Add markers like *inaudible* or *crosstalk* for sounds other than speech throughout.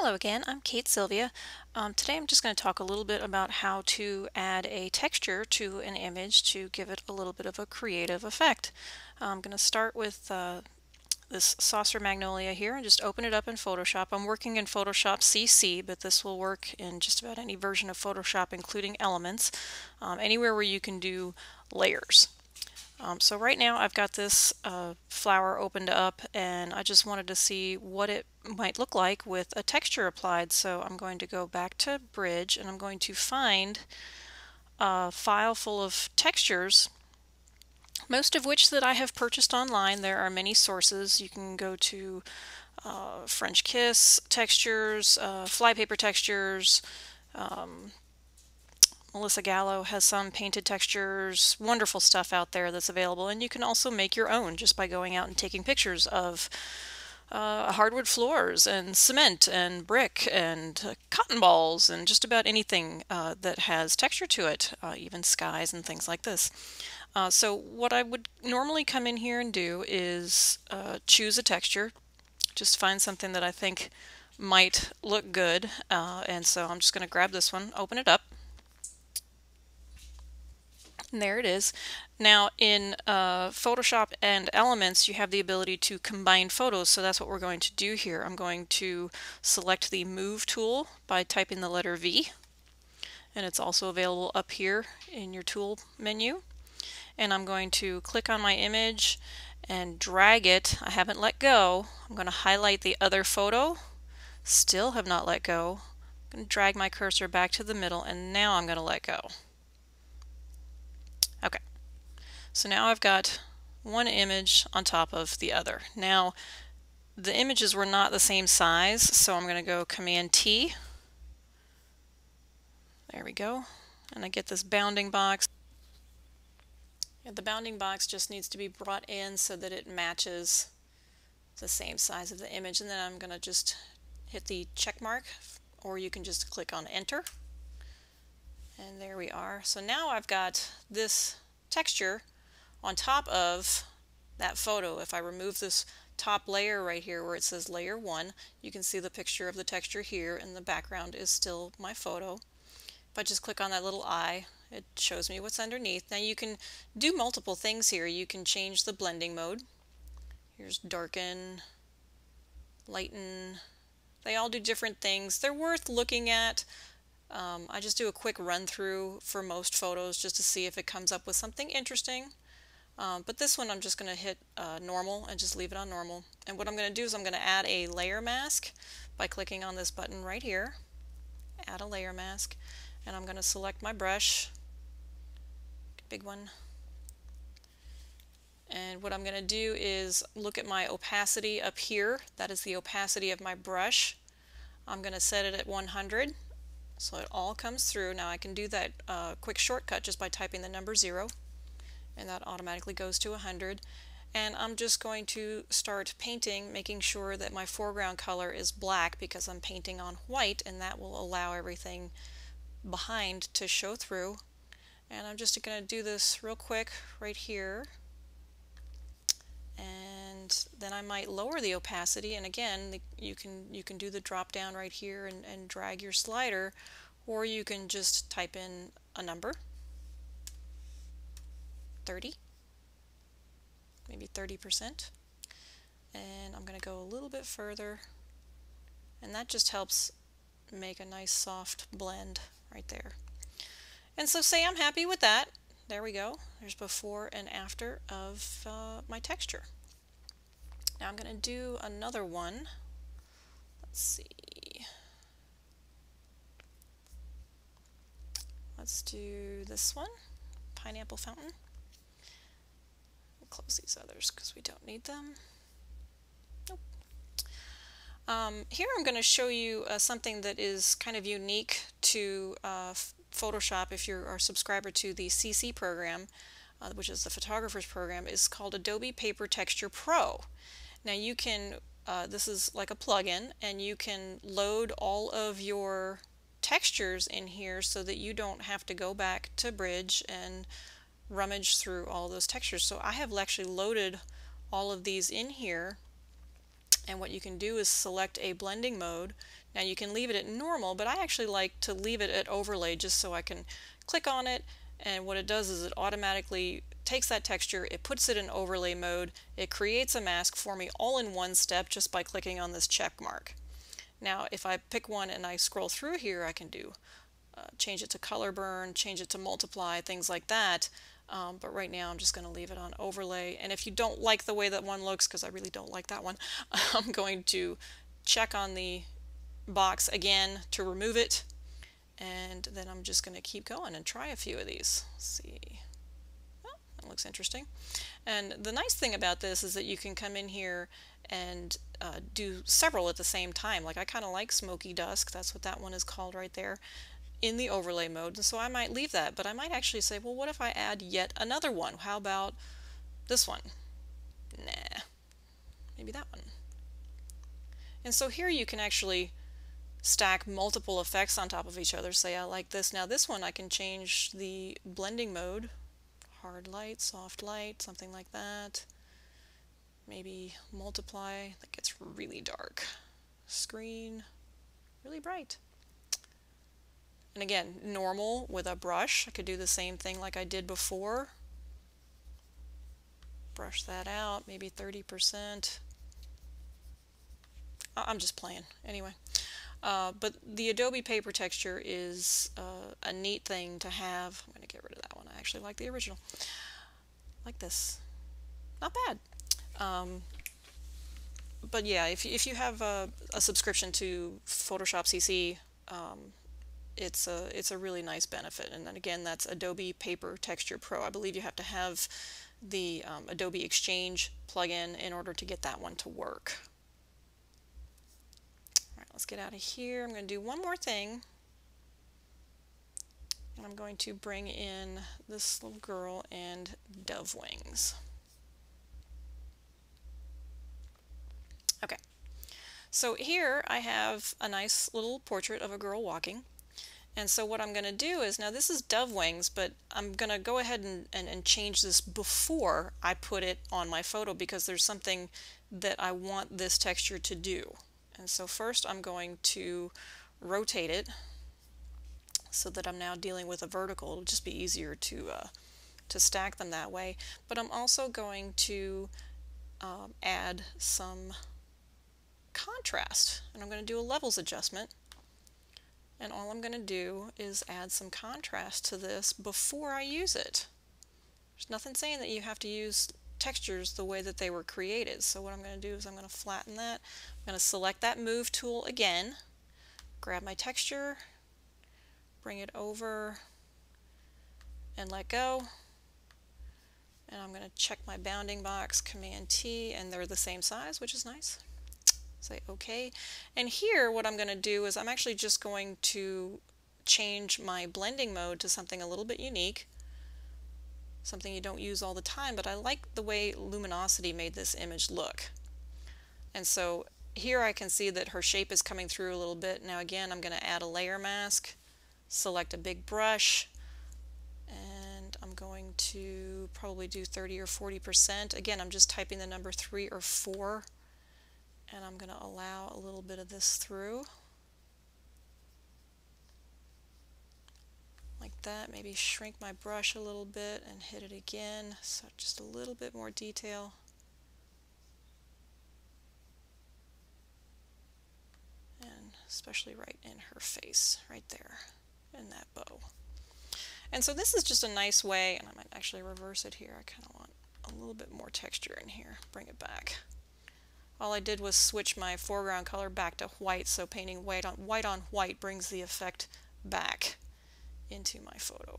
Hello again, I'm Kate Silvia. Um, today I'm just going to talk a little bit about how to add a texture to an image to give it a little bit of a creative effect. I'm going to start with uh, this saucer magnolia here and just open it up in Photoshop. I'm working in Photoshop CC, but this will work in just about any version of Photoshop, including elements, um, anywhere where you can do layers. Um, so right now I've got this uh, flower opened up and I just wanted to see what it might look like with a texture applied. So I'm going to go back to Bridge and I'm going to find a file full of textures most of which that I have purchased online. There are many sources. You can go to uh, French Kiss textures, uh, flypaper textures, um, Melissa Gallo has some painted textures, wonderful stuff out there that's available. And you can also make your own just by going out and taking pictures of uh, hardwood floors and cement and brick and uh, cotton balls and just about anything uh, that has texture to it, uh, even skies and things like this. Uh, so what I would normally come in here and do is uh, choose a texture, just find something that I think might look good, and so I'm just going to grab this one, open it up, and there it is. Now in uh, Photoshop and Elements you have the ability to combine photos so that's what we're going to do here. I'm going to select the Move tool by typing the letter V and it's also available up here in your tool menu and I'm going to click on my image and drag it. I haven't let go. I'm going to highlight the other photo. Still have not let go. I'm going to drag my cursor back to the middle and now I'm going to let go. Okay, so now I've got one image on top of the other. Now, the images were not the same size, so I'm going to go Command T. There we go. And I get this bounding box. And the bounding box just needs to be brought in so that it matches the same size of the image. And then I'm going to just hit the check mark, or you can just click on Enter. And there we are. So now I've got this texture on top of that photo. If I remove this top layer right here where it says layer 1, you can see the picture of the texture here and the background is still my photo. If I just click on that little eye, it shows me what's underneath. Now you can do multiple things here. You can change the blending mode. Here's darken, lighten. They all do different things. They're worth looking at. Um, I just do a quick run through for most photos just to see if it comes up with something interesting. Um, but this one I'm just going to hit uh, normal and just leave it on normal. And what I'm going to do is I'm going to add a layer mask by clicking on this button right here. Add a layer mask. And I'm going to select my brush, big one. And what I'm going to do is look at my opacity up here. That is the opacity of my brush. I'm going to set it at 100 so it all comes through. Now I can do that uh, quick shortcut just by typing the number 0 and that automatically goes to 100 and I'm just going to start painting making sure that my foreground color is black because I'm painting on white and that will allow everything behind to show through. And I'm just going to do this real quick right here. And then I might lower the opacity and again the, you can you can do the drop down right here and, and drag your slider or you can just type in a number. 30 maybe 30% and I'm going to go a little bit further and that just helps make a nice soft blend right there. And so say I'm happy with that. There we go. There's before and after of uh, my texture. Now I'm going to do another one. Let's see. Let's do this one, pineapple fountain. We'll close these others because we don't need them. Nope. Um, here I'm going to show you uh, something that is kind of unique to uh, Photoshop, if you're a subscriber to the CC program, uh, which is the photographer's program, is called Adobe Paper Texture Pro. Now you can, uh, this is like a plugin, and you can load all of your textures in here so that you don't have to go back to Bridge and rummage through all those textures. So I have actually loaded all of these in here and what you can do is select a blending mode. Now you can leave it at normal, but I actually like to leave it at overlay just so I can click on it and what it does is it automatically takes that texture, it puts it in overlay mode, it creates a mask for me all in one step just by clicking on this check mark. Now if I pick one and I scroll through here I can do uh, change it to color burn, change it to multiply, things like that. Um, but right now I'm just going to leave it on overlay and if you don't like the way that one looks because I really don't like that one *laughs* I'm going to check on the box again to remove it and then I'm just going to keep going and try a few of these. Let's see. Looks interesting. And the nice thing about this is that you can come in here and uh, do several at the same time. Like I kind of like Smoky Dusk, that's what that one is called right there, in the overlay mode. And so I might leave that, but I might actually say, well, what if I add yet another one? How about this one? Nah, maybe that one. And so here you can actually stack multiple effects on top of each other. Say I like this. Now this one I can change the blending mode. Hard light, soft light, something like that. Maybe multiply, that gets really dark. Screen, really bright. And again, normal with a brush. I could do the same thing like I did before. Brush that out, maybe 30%. I'm just playing. Anyway. Uh, but the Adobe paper texture is uh, a neat thing to have. I'm going to get rid of that one. I actually like the original. Like this. Not bad. Um, but yeah, if, if you have a, a subscription to Photoshop CC, um, it's a it's a really nice benefit. And then again, that's Adobe Paper Texture Pro. I believe you have to have the um, Adobe Exchange plugin in order to get that one to work. Let's get out of here. I'm going to do one more thing. And I'm going to bring in this little girl and dove wings. Okay, so here I have a nice little portrait of a girl walking. And so what I'm going to do is, now this is dove wings, but I'm going to go ahead and, and, and, change this before I put it on my photo because there's something that I want this texture to do. And so first I'm going to rotate it so that I'm now dealing with a vertical. It'll just be easier to, uh, to stack them that way. But I'm also going to um, add some contrast. And I'm going to do a levels adjustment. And all I'm going to do is add some contrast to this before I use it. There's nothing saying that you have to use textures the way that they were created. So what I'm going to do is I'm going to flatten that. I'm going to select that move tool again, grab my texture, bring it over and let go. And I'm going to check my bounding box, Command T, and they're the same size, which is nice. Say OK. And here what I'm going to do is I'm actually just going to change my blending mode to something a little bit unique something you don't use all the time, but I like the way luminosity made this image look. And so here I can see that her shape is coming through a little bit. Now again, I'm going to add a layer mask, select a big brush, and I'm going to probably do 30 or 40%. Again, I'm just typing the number 3 or 4, and I'm going to allow a little bit of this through. Like that. Maybe shrink my brush a little bit and hit it again. So just a little bit more detail. And especially right in her face, right there, in that bow. And so this is just a nice way, and I might actually reverse it here. I kind of want a little bit more texture in here. Bring it back. All I did was switch my foreground color back to white, so painting white on white on white brings the effect back into my photo.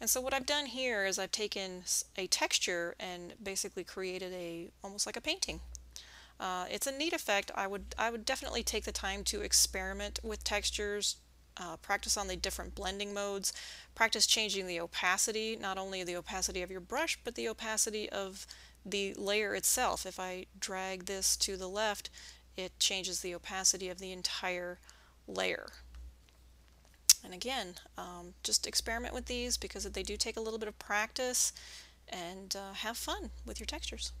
And so what I've done here is I've taken a texture and basically created a almost like a painting. Uh, it's a neat effect. I would I would definitely take the time to experiment with textures, uh, practice on the different blending modes, practice changing the opacity, not only the opacity of your brush, but the opacity of the layer itself. If I drag this to the left, it changes the opacity of the entire layer. And again, um, just experiment with these because they do take a little bit of practice and uh, have fun with your textures.